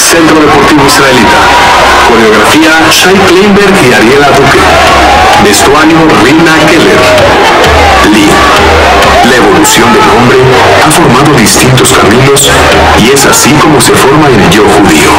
Centro Deportivo Israelita. Coreografía Shai Kleinberg y Ariela Duque. Vestuario Rina Keller. Lee. La evolución del hombre ha formado distintos caminos y es así como se forma el yo judío.